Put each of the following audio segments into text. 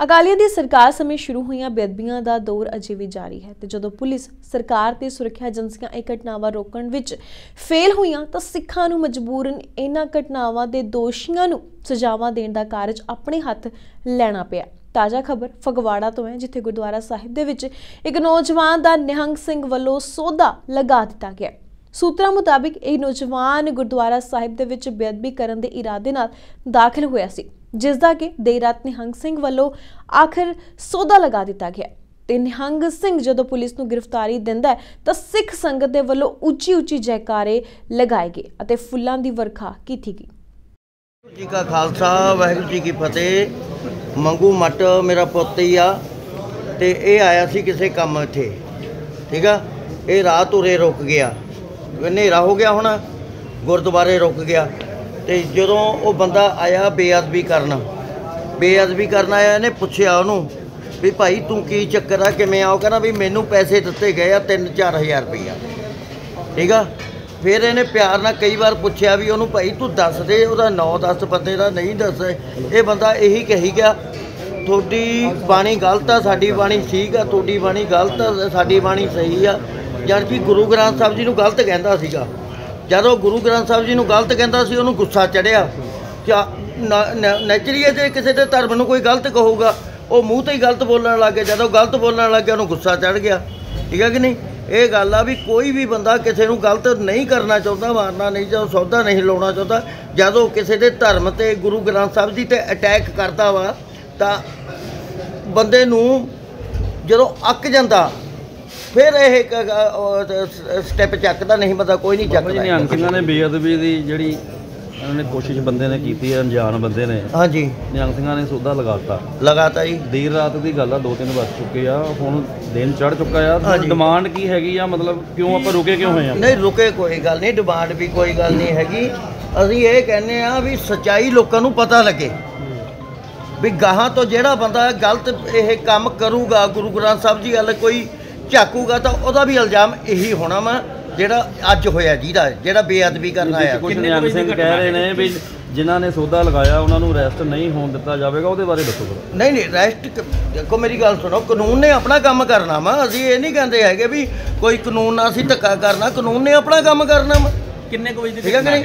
ਅਕਾਲੀਆਂ ਦੀ ਸਰਕਾਰ ਸਮੇਂ ਸ਼ੁਰੂ ਹੋਈਆਂ ਬੇਅਦਬੀਆਂ ਦਾ ਦੌਰ ਅਜੇ ਵੀ ਜਾਰੀ ਹੈ ਤੇ ਜਦੋਂ ਪੁਲਿਸ ਸਰਕਾਰ ਤੇ ਸੁਰੱਖਿਆ ਏਜੰਸੀਆਂ ਇਹ ਘਟਨਾਵਾਂ ਰੋਕਣ ਵਿੱਚ ਫੇਲ ਹੋਈਆਂ ਤਾਂ ਸਿੱਖਾਂ ਨੂੰ ਮਜਬੂਰਨ ਇਹਨਾਂ ਘਟਨਾਵਾਂ ਦੇ ਦੋਸ਼ੀਆਂ ਨੂੰ ਸਜ਼ਾਵਾਂ ਦੇਣ ਦਾ ਕਾਰਜ ਆਪਣੇ ਹੱਥ ਲੈਣਾ ਪਿਆ। ਤਾਜ਼ਾ ਖਬਰ ਫਗਵਾੜਾ ਤੋਂ ਹੈ, ਜਿੱਥੇ ਗੁਰਦੁਆਰਾ ਸਾਹਿਬ ਦੇ ਵਿੱਚ ਇੱਕ ਨੌਜਵਾਨ ਦਾ ਨਿਹੰਗ ਸਿੰਘ ਵੱਲੋਂ ਸੌਦਾ ਲਗਾ ਦਿੱਤਾ ਗਿਆ। ਸੂਤਰਾਂ ਮੁਤਾਬਿਕ ਇਹ ਨੌਜਵਾਨ ਗੁਰਦੁਆਰਾ ਸਾਹਿਬ ਦੇ ਵਿੱਚ ਬੇਅਦਬੀ ਕਰਨ ਦੇ ਇਰਾਦੇ ਨਾਲ ਦਾਖਲ ਹੋਇਆ ਸੀ। ਜਿਸ ਦਾ ਕਿ ਦੇਰ ਰਾਤ ਨਿਹੰਗ ਸਿੰਘ ਵੱਲੋਂ ਆਖਰ ਸੌਦਾ ਲਗਾ ਦਿੱਤਾ ਗਿਆ ਤੇ ਨਿਹੰਗ ਸਿੰਘ ਜਦੋਂ ਪੁਲਿਸ ਨੂੰ ਗ੍ਰਿਫਤਾਰੀ ਦਿੰਦਾ ਤਾਂ ਸਿੱਖ ਸੰਗਤ ਦੇ ਵੱਲੋਂ ਉੱਚੀ ਉੱਚੀ ਜੈਕਾਰੇ ਲਗਾਏ ਗਏ ਅਤੇ ਫੁੱਲਾਂ ਦੀ ਵਰਖਾ ਕੀਤੀ ਗਈ। ਵਾਹਿਗੁਰੂ ਜੀ ਕਾ ਖਾਲਸਾ, ਵਾਹਿਗੁਰੂ ਜੀ ਕੀ ਫਤਿਹ। ਮੰਗੂ ਮੱਟ ਮੇਰਾ ਪੁੱਤ ਹੀ ਆ ਤੇ ਇਹ ਆਇਆ ਸੀ ਕਿਸੇ ਕੰਮ ਇੱਥੇ, ਠੀਕ ਆ? ਇਹ ਰਾਤ ਉਰੇ ਰੁਕ ਗਿਆ। ਹਨੇਰਾ ਹੋ ਗਿਆ ਹੁਣ, ਗੁਰਦੁਆਰੇ ਰੁਕ ਗਿਆ। ਤੇ ਜਦੋਂ ਉਹ ਬੰਦਾ ਆਇਆ ਬੇਅਦਬੀ ਕਰਨ ਬੇਅਦਬੀ ਕਰਨ ਆਇਆ, ਇਹਨੇ ਪੁੱਛਿਆ ਉਹਨੂੰ ਵੀ ਭਾਈ ਤੂੰ ਕੀ ਚੱਕਰ ਆ, ਕਿਵੇਂ ਆ? ਕਹਿੰਦਾ ਵੀ ਮੈਨੂੰ ਪੈਸੇ ਦਿੱਤੇ ਗਏ ਆ 3-4000 ਰੁਪਈਆ। ਠੀਕ ਆ? ਫਿਰ ਇਹਨੇ ਪਿਆਰ ਨਾਲ ਕਈ ਵਾਰ ਪੁੱਛਿਆ ਵੀ ਉਹਨੂੰ ਭਾਈ ਤੂੰ ਦੱਸ ਦੇ, ਉਹਦਾ ਨਾਂ ਦੱਸ, ਬੰਦੇ ਦਾ ਨਹੀਂ ਦੱਸ। ਇਹ ਬੰਦਾ ਇਹੀ ਕਹੀ ਗਿਆ, ਤੁਹਾਡੀ ਬਾਣੀ ਗਲਤ ਆ, ਸਾਡੀ ਬਾਣੀ ਠੀਕ ਆ, ਤੁਹਾਡੀ ਬਾਣੀ ਗਲਤ ਆ, ਸਾਡੀ ਬਾਣੀ ਸਹੀ ਆ। ਜਦ ਕਿ ਗੁਰੂ ਗ੍ਰੰਥ ਸਾਹਿਬ ਜੀ ਨੂੰ ਗਲਤ ਕਹਿੰਦਾ ਸੀਗਾ। ਜਦੋਂ ਗੁਰੂ ਗ੍ਰੰਥ ਸਾਹਿਬ ਜੀ ਨੂੰ ਗਲਤ ਕਹਿੰਦਾ ਸੀ, ਉਹਨੂੰ ਗੁੱਸਾ ਚੜਿਆ ਕਿਆ ਨੈਚੁਰਲੀ ਹੈ ਜੇ ਕਿਸੇ ਦੇ ਧਰਮ ਨੂੰ ਕੋਈ ਗਲਤ ਕਹੂਗਾ, ਉਹ ਮੂੰਹ ਤੇ ਹੀ ਗਲਤ ਬੋਲਣ ਲੱਗ ਗਿਆ ਜਦੋਂ ਗਲਤ ਬੋਲਣ ਲੱਗ ਗਿਆ ਉਹਨੂੰ ਗੁੱਸਾ ਚੜ ਗਿਆ। ਠੀਕ ਹੈ ਕਿ ਨਹੀਂ? ਇਹ ਗੱਲ ਆ ਵੀ ਕੋਈ ਵੀ ਬੰਦਾ ਕਿਸੇ ਨੂੰ ਗਲਤ ਨਹੀਂ ਕਰਨਾ ਚਾਹੁੰਦਾ, ਮਾਰਨਾ ਨਹੀਂ ਚਾਹੁੰਦਾ ਸੌਦਾ ਨਹੀਂ ਲਾਉਣਾ ਚਾਹੁੰਦਾ, ਜਦੋਂ ਕਿਸੇ ਦੇ ਧਰਮ ਤੇ ਗੁਰੂ ਗ੍ਰੰਥ ਸਾਹਿਬ ਜੀ ਤੇ ਅਟੈਕ ਕਰਦਾ ਵਾ, ਤਾਂ ਬੰਦੇ ਨੂੰ ਜਦੋਂ ਅੱਕ ਜਾਂਦਾ ਫਿਰ ਇਹ ਸਟੈਪ ਚੱਕਦਾ ਨਹੀਂ ਬੰਦਾ ਕੋਈ ਨਹੀਂ ਬਾਬਾ ਜੀ ਚੱਕਦਾ ਨਿਹੰਗ ਸਿੰਘਾਂ ਨੇ ਬੇਅਦਬੀ ਦੀ ਜਿਹੜੀ ਉਹਨਾਂ ਨੇ ਕੋਸ਼ਿਸ਼ ਬੰਦੇ ਨੇ ਕੀਤੀ ਹੈ ਅਣਜਾਣ ਬੰਦੇ ਨੇ। ਹਾਂਜੀ। ਨਿਹੰਗ ਸਿੰਘਾਂ ਨੇ ਸੌਦਾ ਲਗਾਤਾ। ਲਗਾਤਾਰ ਜੀ। ਦੇਰ ਰਾਤ ਦੀ ਗੱਲ ਆ ਦੋ ਤਿੰਨ ਵੱਜ ਚੁੱਕੇ ਆ ਹੁਣ ਦਿਨ ਚੜ ਚੁੱਕਾ ਆ। ਡਿਮਾਂਡ ਕੀ ਹੈਗੀ ਆ? ਮਤਲਬ ਕਿਉਂ ਆਪਾਂ ਰੁਕੇ ਕਿਉਂ ਹੋਏ ਆ? ਨਹੀਂ ਰੁਕੇ ਕੋਈ ਗੱਲ ਨਹੀਂ ਡਿਮਾਂਡ ਵੀ ਕੋਈ ਗੱਲ ਨਹੀਂ ਹੈਗੀ। ਅਸੀਂ ਇਹ ਕਹਿੰਦੇ ਆ ਵੀ ਸਚਾਈ ਲੋਕਾਂ ਨੂੰ ਪਤਾ ਲੱਗੇ। ਵੀ ਗਾਹਾਂ ਤੋਂ ਜਿਹੜਾ ਬੰਦਾ ਗਲਤ ਇਹ ਕੰਮ ਕਰੂਗਾ ਗੁਰੂ ਗ੍ਰੰਥ ਸਾਹਿਬ ਜੀ ਗੱਲ ਕੋਈ ਝਾਕੂਗਾ ਤਾਂ ਉਹਦਾ ਵੀ ਇਲਜ਼ਾਮ ਇਹੀ ਹੋਣਾ ਵਾ ਜਿਹੜਾ ਅੱਜ ਹੋਇਆ ਜਿਹਦਾ ਜਿਹੜਾ ਬੇਅਦਬੀ ਕਰਨ ਆਇਆ। ਕੁਝ ਨਿਹੰਗ ਸਿੰਘ ਕਹਿ ਰਹੇ ਨੇ ਵੀ ਜਿਨ੍ਹਾਂ ਨੇ ਸੌਦਾ ਲਗਾਇਆ ਉਹਨਾਂ ਨੂੰ ਅਰੈਸਟ ਨਹੀਂ ਹੋਣ ਦਿੱਤਾ ਜਾਵੇਗਾ ਉਹਦੇ ਬਾਰੇ ਦੱਸੋ ਜਰਾ। ਨਹੀਂ ਨਹੀਂ ਰੈਸਟ ਦੇਖੋ ਮੇਰੀ ਗੱਲ ਸੁਣੋ ਕਾਨੂੰਨ ਨੇ ਆਪਣਾ ਕੰਮ ਕਰਨਾ ਵਾ। ਅਸੀਂ ਇਹ ਨਹੀਂ ਕਹਿੰਦੇ ਹੈਗੇ ਵੀ ਕੋਈ ਕਾਨੂੰਨ ਨਾਲ ਅਸੀਂ ਧੱਕਾ ਕਰਨਾ ਕਾਨੂੰਨ ਨੇ ਆਪਣਾ ਕੰਮ ਕਰਨਾ ਵਾ। ਕਿੰਨੇ ਕੁ ਵਜੇ ਦੀ ਠੀਕ ਹੈ ਕਿ ਨਹੀਂ?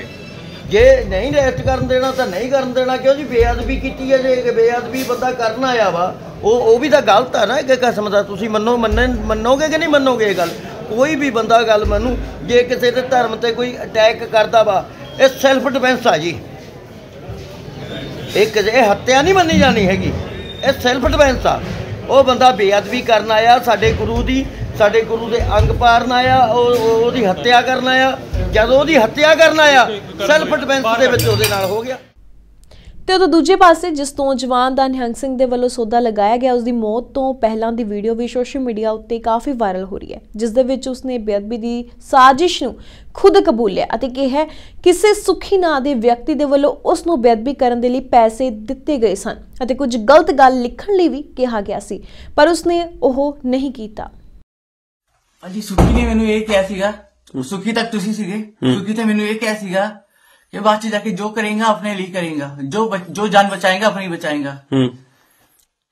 ਜੇ ਨਹੀਂ ਰੈਸਟ ਕਰਨ ਦੇਣਾ ਤਾਂ ਨਹੀਂ ਕਰਨ ਦੇਣਾ ਕਿਉਂ ਜੀ? ਬੇਅਦਬੀ ਕੀਤੀ ਹੈ ਜੇ ਬੇਅਦਬੀ ਬੰਦਾ ਕਰਨ ਆਇਆ ਵਾ ਉਹ ਉਹ ਵੀ ਤਾਂ ਗਲਤ ਆ ਨਾ ਇੱਕ ਕਿਸਮ ਦਾ। ਤੁਸੀਂ ਮੰਨੋ ਮੰਨਣ ਮੰਨੋਗੇ ਕਿ ਨਹੀਂ ਮੰਨੋਗੇ ਇਹ ਗੱਲ? ਕੋਈ ਵੀ ਬੰਦਾ ਗੱਲ ਮੰਨੂ, ਜੇ ਕਿਸੇ ਦੇ ਧਰਮ ਤੇ ਕੋਈ ਅਟੈਕ ਕਰਦਾ ਵਾ, ਇਹ ਸੈਲਫ ਡਿਫੈਂਸ ਆ ਜੀ। ਇਹ ਕਿਸੇ ਇਹ ਹੱਤਿਆ ਨਹੀਂ ਮੰਨੀ ਜਾਣੀ ਹੈਗੀ। ਇਹ ਸੈਲਫ ਡਿਫੈਂਸ ਆ। ਉਹ ਬੰਦਾ ਬੇਅਦਬੀ ਕਰਨ ਆਇਆ, ਸਾਡੇ ਗੁਰੂ ਦੀ, ਸਾਡੇ ਗੁਰੂ ਦੇ ਅੰਗ ਪਾੜਨ ਆਇਆ, ਉਹ ਉਹ- ਉਹਦੀ ਹੱਤਿਆ ਕਰਨ ਆਇਆ। ਜਦੋਂ ਉਹਦੀ ਹੱਤਿਆ ਕਰਨ ਆਇਆ ਸੈਲਫ ਡਿਫੈਂਸ ਦੇ ਵਿੱਚ ਉਹਦੇ ਨਾਲ ਹੋ ਗਿਆ। ਤੇ ਉਦੋਂ ਦੂਜੇ ਪਾਸੇ ਜਿਸ ਨੌਜਵਾਨ ਦਾ ਨਿਹੰਗ ਸਿੰਘ ਦੇ ਵੱਲੋਂ ਸੌਦਾ ਲਗਾਇਆ ਗਿਆ ਉਸ ਦੀ ਮੌਤ ਤੋਂ ਪਹਿਲਾਂ ਦੀ ਵੀਡੀਓ ਵੀ ਸੋਸ਼ਲ ਮੀਡੀਆ ਉੱਤੇ ਕਾਫੀ ਵਾਇਰਲ ਹੋ ਰਹੀ ਹੈ ਜਿਸ ਦੇ ਵਿੱਚ ਉਸਨੇ ਬੇਅਦਬੀ ਦੀ ਸਾਜ਼ਿਸ਼ ਨੂੰ ਖੁਦ ਕਬੂਲਿਆ ਅਤੇ ਕਿਹਾ ਕਿਸੇ ਸੁਖੀ ਨਾਂ ਦੇ ਵਿਅਕਤੀ ਦੇ ਵੱਲੋਂ ਉਸ ਨੂੰ ਬੇਅਦਬੀ ਕਰਨ ਦੇ ਲਈ ਪੈਸੇ ਦਿੱਤੇ ਗਏ ਸਨ ਅਤੇ ਕੁਝ ਗਲਤ ਗੱਲ ਲਿਖਣ ਲਈ ਵੀ ਕਿਹਾ ਗਿਆ ਸੀ ਪਰ ਉਸਨੇ ਉਹ ਨਹੀਂ ਕੀਤਾ। ਅਜੀ ਸੁਖੀ ਨੇ ਮੈਨੂੰ ਇਹ ਕਿਹਾ ਸੀਗਾ ਸੁਖੀ ਤੱਕ ਤੁਸੀਂ ਸੀਗੇ? ਸੁਖੀ ਤੇ ਮੈਨੂੰ ਇਹ ਕਿਹਾ ਸੀਗਾ ਕਿ ਬਾਅਦ ਚ ਜਾਕੇ ਜੋ ਕਰੇਗਾ ਆਪਣੇ ਲਈ ਕਰੇਗਾ ਜੋ ਜੋ ਜਾਨ ਬਚਾਏਗਾ ਆਪਣੀ ਬਚਾਏਗਾ ਹੂੰ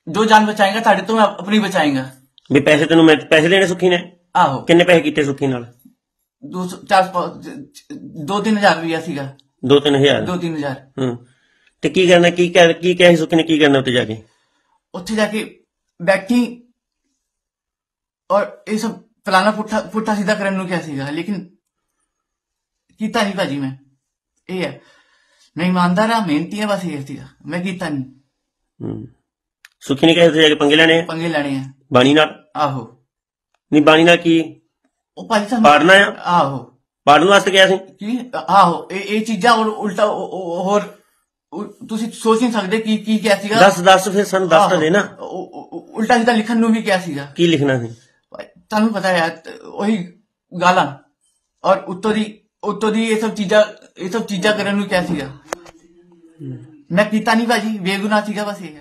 ਜੋ ਜਾਨ ਬਚਾਏਗਾ ਤੁਹਾਡੇ ਤੋਂ ਆਪ- ਆਪਣੀ ਬਚਾਏਗਾ ਵੀ ਪੈਸੇ ਤੈਨੂੰ ਮੈਂ ਪੈਸੇ ਦੇਣੇ ਸੁੱਖੀ ਨੇ ਆਹੋ ਕਿੰਨੇ ਪੈਸੇ ਕੀਤੇ ਸੁੱਖੀ ਨਾਲ ਦੋ ਸੌ- ਚਾਰ ਸੌ- ਦੋ ਤਿੰਨ ਹਜ਼ਾਰ ਰੁਪਇਆ ਸੀਗਾ 2-3000 ਦੋ ਤਿੰਨ ਹਜ਼ਾਰ ਹੂੰ ਤੇ ਕੀ ਕਰਨਾ ਕੀ ਕੀ ਕਿਹਾ ਸੁੱਖੀ ਨੇ ਕੀ ਕਰਨਾ ਉੱਤੇ ਜਾ ਕੇ ਉੱਥੇ ਜਾ ਕੇ ਬੈਠੀ ਔਰ ਇਹ ਸਭ ਫਲਾਣਾ ਪੁੱਠਾ ਪੁੱਠਾ ਸਿੱਧਾ ਕਰਨ ਨੂੰ ਕਿਹਾ ਸੀਗਾ ਲੇਕਿਨ ਕੀਤਾ ਨਹੀਂ ਭਾਜੀ ਮੈਂ ਇਹ ਹੈ। ਮੈਂ ਇਮਾਨਦਾਰ ਆ ਮਿਹਨਤੀ ਆ ਬਸ ਇਹ ਸੀਗਾ ਮੈਂ ਕੀਤਾ ਨਹੀਂ। ਸੁੱਖੀ ਨੇ ਕਿਹਾ ਕੇ ਪੰਗੇ ਲੈਣੇ? ਪੰਗੇ ਲੈਣੇ ਆ। ਬਾਣੀ ਨਾਲ? ਆਹੋ। ਨਹੀਂ ਬਾਣੀ ਨਾਲ ਕੀ? ਉਹ ਭਾਜੀ ਸਾਨੂੰ ਪਾੜਨਾ ਆ? ਆਹੋ। ਪਾੜਨ ਵਾਸਤੇ ਗਿਆ ਸੀ? ਕੀ? ਆਹੋ। ਇਹ ਇਹ ਚੀਜ਼ਾਂ ਉਲਟਾ ਹੋਰ ਤੁਸੀਂ ਸੋਚ ਨਹੀਂ ਸਕਦੇ ਕੀ ਕੀ ਕਿਹਾ ਸੀਗਾ। ਦੱਸ ਦੱਸ ਫਿਰ ਸਾਨੂੰ ਦੱਸ ਤਾਂ ਦੇ ਨਾ। ਆਹੋ, ਉਹ- ਉਹ- ਉਹ ਉਲਟਾ ਸਿੱਧਾ ਲਿਖਣ ਨੂੰ ਵੀ ਕਿਹਾ ਸੀਗਾ। ਕੀ ਲਿਖਣਾ ਸੀ? ਤੁਹਾਨੂੰ ਪਤਾ ਹੈ ਉਹੀ ਗਾਲਾਂ। ਔਰ ਉੱਤੋਂ ਦੀ ਉੱਤੋਂ ਦੀ ਇਹ ਸਭ ਚੀਜ਼ਾਂ ਇਹ ਸਭ ਚੀਜ਼ਾਂ ਕਰਨ ਨੂੰ ਕਿਹਾ ਸੀਗਾ। ਮੈਂ ਕੀਤਾ ਨਹੀਂ ਭਾਜੀ ਬੇਗੁਨਾਹ ਸੀਗਾ ਬਸ ਇਹ। ਹੈ